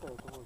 twofold.